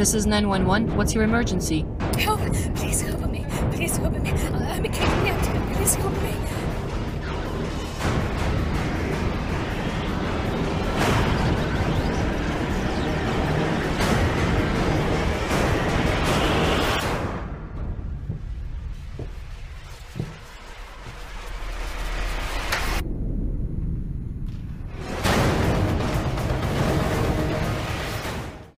This is 911. What's your emergency? Help! Please help me! Please help me! Uh, I'm kidnapped! Please help me!